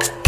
you